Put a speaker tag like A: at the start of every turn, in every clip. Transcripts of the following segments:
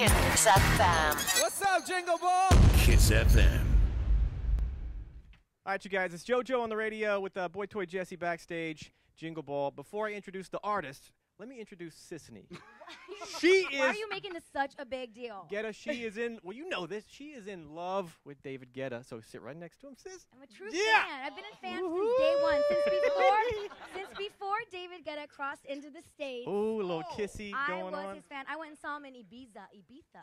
A: KIIS FM.
B: What's up, Jingle Ball?
C: KIIS FM.
D: All right, you guys, it's JoJo on the radio with uh, Boy Toy Jesse backstage, Jingle Ball. Before I introduce the artist, let me introduce Sisanie. she is
E: Why are you making this such a big deal?
D: Guetta. She is in. Well, you know this. She is in love with David Guetta. So sit right next to him, sis.
E: I'm a true
D: Yeah.
E: fan. I've been a fan since day one. Since before, since before David Guetta crossed into the stage.
D: Ooh, a little kissy
E: I
D: going
E: was
D: on.
E: his fan. I went and saw him in Ibiza. Ibiza.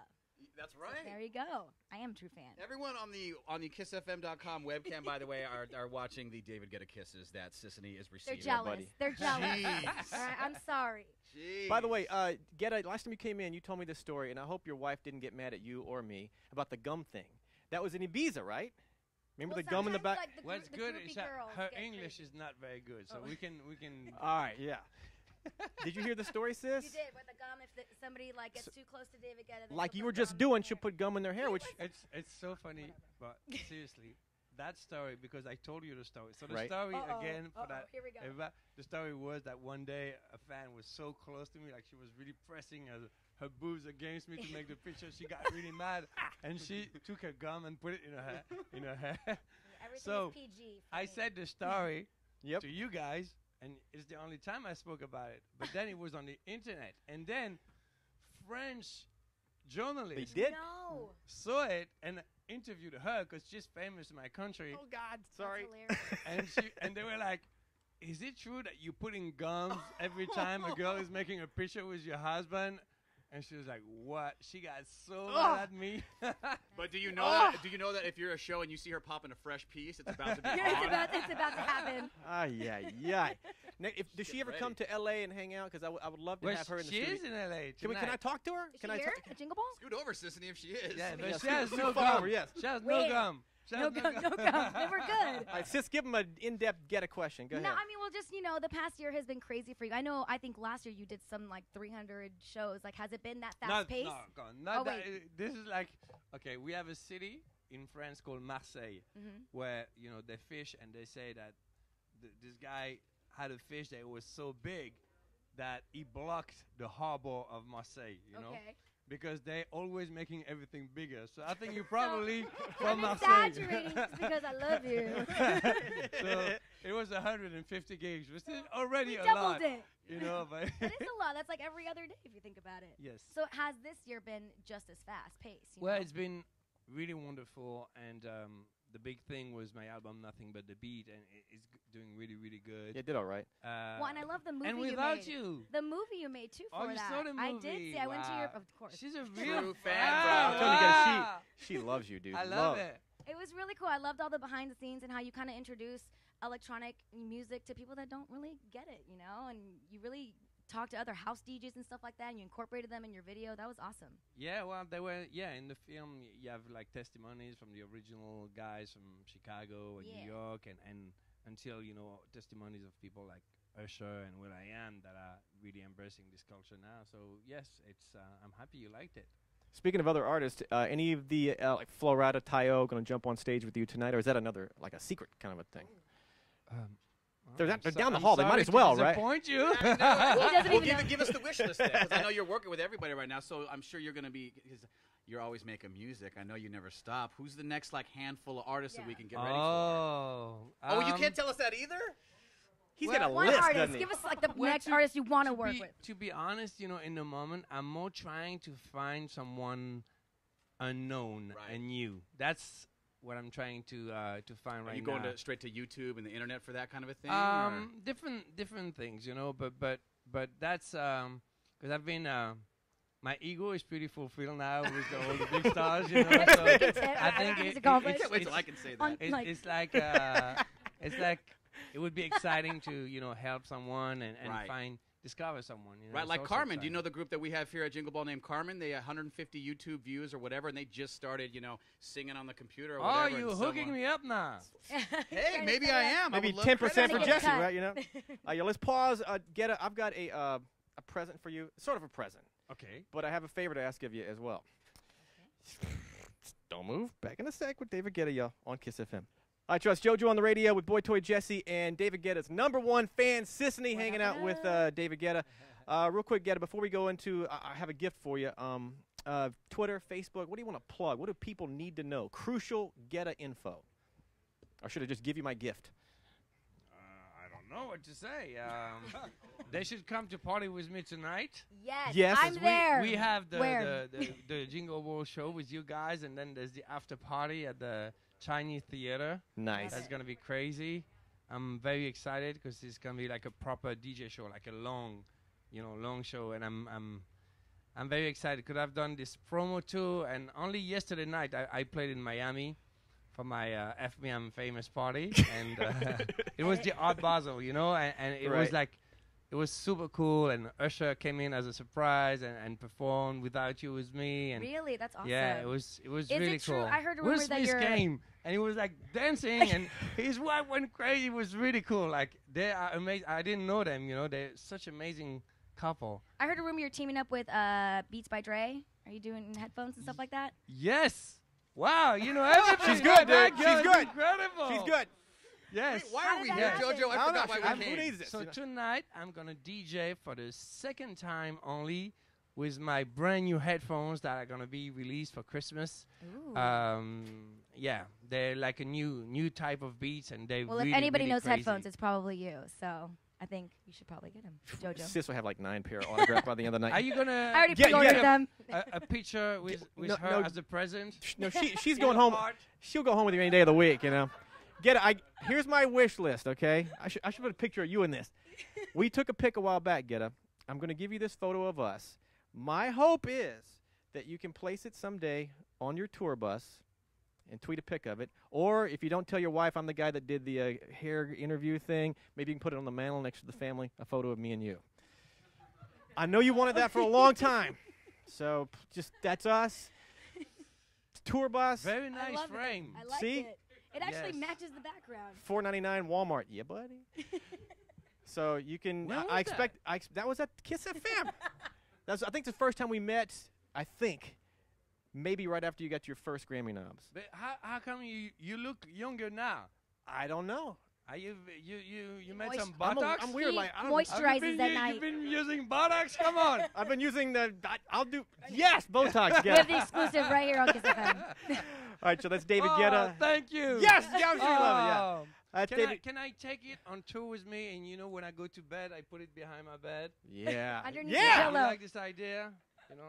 F: That's right.
E: There you go. I am a true fan.
F: Everyone on the on the KIISFM.com webcam, by the way, are, are watching the David Guetta kisses that Sisanie is receiving.
E: They're jealous.
D: buddy.
E: They're jealous.
F: Jeez.
E: All right, I'm sorry.
F: Jeez.
D: By the way, uh, Guetta, last time you came in, you told me this story, and I hope your wife didn't get mad at you or me about the gum thing. That was in Ibiza, right? Remember
E: Well,
D: the gum in the back?
E: Like, the,
G: What's
E: the
G: good
E: groupie
G: is that her English
E: crazy.
G: is not very good, so
E: Oh.
G: we can we can.
D: All right, yeah. Did you hear the story, sis?
E: You did with the gum. If the, somebody like gets too close to David Guetta,
D: Like you were just doing,
E: their
D: she'll put gum in their hair, which
G: It's it's so funny, but seriously, that story because I told you the story. So the
D: Right.
G: story
E: Uh-oh,
G: again for
E: uh-oh,
G: that.
E: here we go.
G: about- the story was that one day a fan was so close to me, like she was really pressing her, her boobs against me to make the picture. She got really mad, and she took her gum and put it in her hair. In her hair.
E: Everything
G: So,
E: is PG. for
G: I
E: me.
G: said the story
D: Yep.
G: to you guys, and it's the only time I spoke about it. But then it was on the internet, and then French journalists
D: They did?
E: No.
G: saw it and interviewed her because she's famous in my country,
D: Oh God, sorry.
G: and she and they were like. Is it true that you're putting gums every time a girl is making a picture with your husband? And she was like, "What?" She got so mad at me.
F: but do you know that? Do you know that if you're a show and you see her popping a fresh piece, it's about to be
E: it's
F: on?
E: about it's about to happen.
D: Ah, yeah, yeah. Now, if, does she ever
F: ready.
D: come to L.A. and hang out? Because I, w- I would love to
G: well,
D: have her in the
G: she
D: studio.
G: is in LA.
D: Can we? Can I
G: tonight.
D: talk to her?
E: Is
D: can
E: she
D: I?
E: here
D: ta-
E: at Jingle Ball?
F: Scoot over, Sisanie, if she is.
G: Yeah, but
D: Yeah,
G: she has
D: scoot-
G: no
D: scoot far
G: gum.
D: yes.
G: She has
E: Where?
G: no gum.
E: No gum, no gum. Then we're good.
D: All right, sis, give him an in-depth get a question. Go
E: No,
D: ahead.
E: I mean, well, just you know, the past year has been crazy for you. I know. I think last year you did some like 300 shows. Like, has it been that fast
G: Not,
E: paced?
G: no, God, not
E: Oh,
G: that,
E: wait.
G: uh, This is like, okay, we have a city in France called Marseille,
E: Mhm.
G: where you know they fish, and they say that th- this guy had a fish that was so big that he blocked the harbor of Marseille. You know,
E: Okay.
G: Because they're always making everything bigger. So I think you probably from
E: I'm exaggerating just because I love you.
G: so it was 150 gigs, which is already
E: we
G: a
E: doubled
G: lot.
E: it.
G: You know, but
E: it is a lot. That's like every other day if you think about it.
G: yes.
E: So has this year been just as fast paced?
G: Well,
E: know?
G: it's been really wonderful, and um, the big thing was my album "Nothing But the Beat," and it- it's doing really, really good.
D: yeah, did all right.
G: Uh,
E: well, and I love the movie
G: and
E: you
G: without
E: made.
G: you,
E: The movie you made too for
G: oh, you
E: that.
G: saw the movie.
E: I did see. I went to your, of course.
G: She's a
F: True
G: real
F: fan, bro.
D: I'm telling you guys,
G: wow.
D: she she loves you, dude.
G: I love it.
E: It was really cool. I loved all the behind the scenes and how you kind of introduce electronic music to people that don't really get it, you know, and you really talked to other house DJs and stuff like that, and you incorporated them in your video. That was awesome.
G: Yeah, well, they were. Yeah, in the film, y- you have like testimonies from the original guys from Chicago and
E: Yeah.
G: New York, and and until you know testimonies of people like Usher and Will I Am that are really embracing this culture now. So yes, it's. Uh, I'm happy you liked it.
D: Speaking of other artists, uh, any of the uh, like Florida, Taio, going to jump on stage with you tonight, or is that another like a secret kind of a thing?
G: Um,
D: They're that- they're
G: so-
D: down the
G: I'm
D: hall. They might
G: sorry
D: as
G: to
D: well, right?
G: disappoint you.
E: He doesn't
F: well,
E: even
F: give,
E: know.
F: give us the wish list because I know you're working with everybody right now. So I'm sure you're going to be. Cause you're always making music. I know you never stop. Who's the next like handful of artists that we can get ready for?
G: oh.
F: Oh, you
G: um,
F: can't tell us that either.
D: He's
G: Well,
D: got a
E: One
D: list,
E: artist.
D: doesn't he?
E: Give us like the
G: Well,
E: next
G: to-
E: artist you want to
G: to
E: work
G: be,
E: with.
G: To be honest, you know, in the moment, I'm more trying to find someone unknown
F: Right.
G: and new. That's what I'm trying to uh, to find
F: Are
G: right
F: you going
G: now.
F: to straight to YouTube and the internet for that kind of a thing? or-
G: um, different different things, you know. But but but that's um because I've been. Uh, my ego is pretty fulfilled now with all the big stars, you know. So I think
E: Everything's
G: it, it,
E: accomplished.
G: it's,
F: Can't wait till
G: it's-
F: I can say that.
G: It's,
E: Like-
G: it's like uh, it's like it would be exciting to you know help someone and, and
F: Right.
G: find discover someone. You know,
F: Right, like
G: also
F: Karmin. Do you know the group that we have here at Jingle Ball named Karmin? They had 150 YouTube views or whatever, and they just started, you know, singing on the computer or
G: Oh,
F: whatever.
G: you hooking me up now?
F: Hey, maybe I am.
D: Maybe
F: 10
D: percent for
F: for
E: Trying to
F: that.
E: get
D: Jesse, right? You know. uh, yeah, let's pause. Uh, get a, I've got a uh, a present for you, sort of a present,
G: Okay.
D: but I have a favor to ask of you as well. Don't move. Back in a sec with David Guetta, y'all, on KIIS FM. I trust JoJo on the radio with Boy Toy Jesse and David Guetta's number one fan, Sisanie, hanging out with uh, David Guetta. Uh, real quick, Guetta, before we go into, I I have a gift for you. Um, uh, Twitter, Facebook. What do you want to plug? What do people need to know? Crucial Guetta info. Or should I just give you my gift?
G: I don't know what to say. Um, they should come to party with me tonight.
E: Yes,
D: Yes,
E: I'm
D: we-
E: there.
G: We have the,
E: Where?
G: the, the, the Jingle Ball show with you guys, and then there's the after party at the Chinese Theater.
D: Nice.
G: That's gonna be crazy. I'm very excited because it's gonna be like a proper DJ show, like a long, you know, long show, and I'm I'm I'm very excited because I've done this promo too, and only yesterday night I, I played in Miami for my uh, FBM famous party, and uh, it was the Art Basel, you know, and, and it
D: Right.
G: was like. It was super cool, and Usher came in as a surprise and, and performed without you with me, and
E: really, that's awesome.
G: yeah, it was it was
E: Is it
G: really
E: true?
G: cool.
E: I heard a
G: Will
E: rumor that you're-
G: came and he was like dancing and his wife went crazy. It was really cool. Like they are amazing. I didn't know them. You know, they're such amazing couple.
E: I heard a rumor you're teaming up with uh, Beats by Dre. Are you doing headphones and stuff like that?
G: Yes. Wow. You know everything.
D: She's good, dude.
G: girl
D: She's
G: is
D: good.
G: Incredible.
D: She's good.
G: Yes.
F: Why
E: How
F: are we here, JoJo? I
D: I
F: forgot
D: know.
F: why
D: I-
F: we
D: who
F: came.
D: needs this?
G: So tonight I'm gonna DJ for the second time only with my brand new headphones that are gonna be released for Christmas.
E: Ooh.
G: Um, yeah, they're like a new new type of beats, and they
E: well,
G: really,
E: if anybody
G: really
E: knows
G: crazy.
E: headphones, it's probably you. So I think you should probably get them, JoJo.
D: Sis will have like nine pair autographed by the end of the night.
G: Are you gonna
E: I already
D: Yeah,
E: pre-ordered them.
G: a, a picture with with
D: no,
G: her
D: no.
G: as a present?
D: Sh- no, she, she's going home.
G: heart?
D: She'll go home with you any day of the week, you know. Get it. I here's my wish list. Okay, I should I should put a picture of you in this. We took a pic a while back. Get up. I'm going to give you this photo of us. My hope is that you can place it someday on your tour bus and tweet a pic of it. Or if you don't tell your wife I'm the guy that did the uh, hair interview thing, maybe you can put it on the mantle next to the family, a photo of me and you. I know you wanted that for a long time. So just that's us. Tour bus.
G: Very
E: I
G: nice
E: love
G: frame.
E: It. I like
D: See?
E: it. It actually
G: Yes.
E: matches the background.
D: Four ninety nine Walmart. Yeah, buddy. so you can.
G: When
D: I,
G: was
D: I
G: that?
D: expect. I ex- that was at KIIS FM. That's. I think the first time we met. I think. Maybe right after you got your first Grammy knobs.
G: But how how come you you look younger now?
D: I don't know.
G: Are you you you you made
E: Moist-
G: some
D: I'm, a,
G: Botox?
D: I'm weird.
E: He
D: Like I don't.
E: moist-
G: Have
E: moisturizes
G: been,
E: at
G: you,
E: night.
G: You've been using Botox. Come on.
D: I've been using the. I, I'll do. Yes, Botox.
E: We
D: Yeah.
E: have the exclusive right here on KIIS FM.
D: All right, so that's David
G: oh,
D: Guetta.
G: Thank you.
D: Yes, yeah, I'm sure you love it. Yeah.
G: Oh.
D: That's
G: Can I, can I take it on tour with me? And you know, when I go to bed, I put it behind my bed.
D: Yeah.
E: Underneath the
D: yeah.
G: You
E: pillow.
G: like this idea? You know.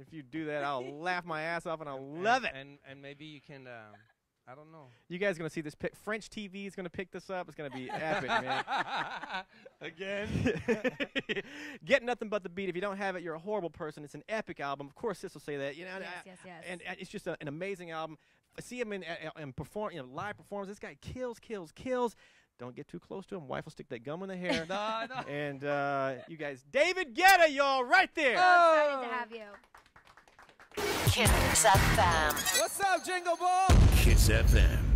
D: If you do that, I'll laugh my ass off and I'll love it.
G: And and maybe you can. Um, I don't know.
D: You guys are gonna see this pic. French TV is gonna pick this up. It's gonna be epic, man.
G: Again.
D: Get nothing but the beat. If you don't have it, you're a horrible person. It's an epic album. Of course, this will say that. You know, and
E: Yes,
D: I-
E: yes, yes.
D: And, and it's just a, an amazing album. I see him in uh, in perform, you know, live performance. This guy kills, kills, kills. Don't get too close to him. Wife will stick that gum in the hair.
G: no, no.
D: and uh, you guys, David Guetta, y'all, right there.
E: Oh, Excited to have you.
A: KIIS FM.
F: What's up, Jingle Ball?
B: KIIS FM.